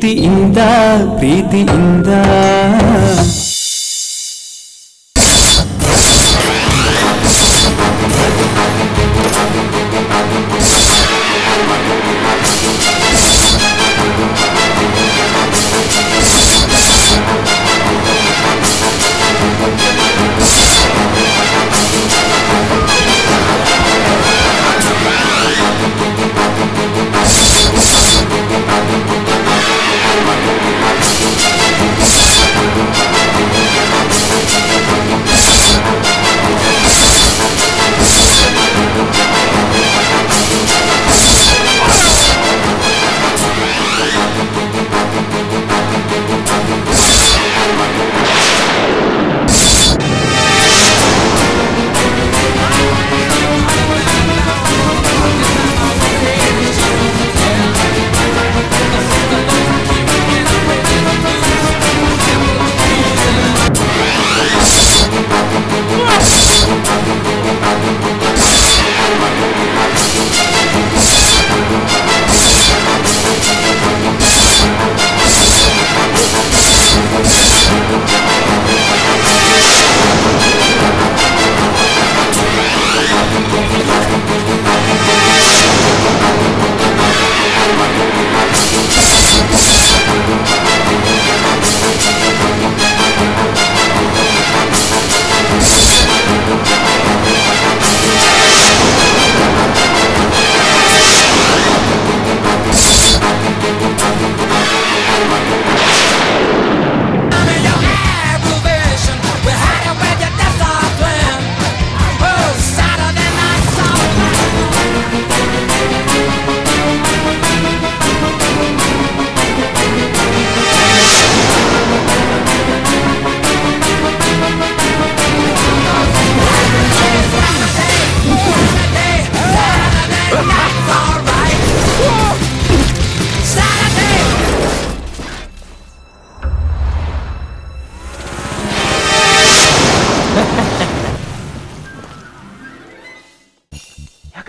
ప్రీతి ఇందా ప్రీతి ఇందా.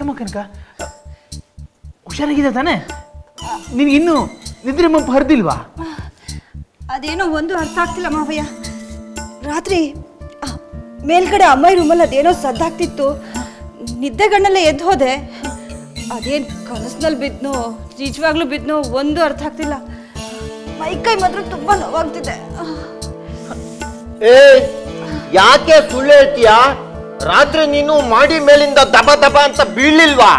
ಯಾಕಮ್ಮ ಕನಕ ಹುಷಾರಾಗಿದೆ ತಾನೆ? ನಿನಗಿನ್ನೂ ನಿದ್ರೆ ಮಂಪು ಹರಿದಿಲ್ವಾ? ಅದೇನೋ ಒಂದು ಅರ್ಥ ಆಗ್ತಿಲ್ಲ ಮಾವಯ್ಯ. ರಾತ್ರಿ ಮೇಲ್ಗಡೆ ಅಮ್ಮಾಯಿ ರೂಮಲ್ಲಿ ಅದೇನೋ ಸದ್ದಾಗ್ತಿತ್ತು. ನಿದ್ದೆಗಣ್ಣಲ್ಲೇ ಎದ್ದು ಹೋದೆ. ಅದೇನು ಕನಸಿನಲ್ಲಿ ಬಿದ್ದನೋ ನಿಜವಾಗ್ಲೂ ಬಿದ್ನೋ ಒಂದು ಅರ್ಥ ಆಗ್ತಿಲ್ಲ. ಮೈಕೈ ಮಾತ್ರ ತುಂಬಾ ನೋವಾಗ್ತಿದೆ. ಏ ಯಾಕೆ ಸುಳ್ಳು ಹೇಳ್ತೀಯಾ? ರಾತ್ರಿ ನೀನು ಮಾಡಿ ಮೇಲಿಂದ ದಬ ದಬ ಅಂತ ಬೀಳಿಲ್ವಾ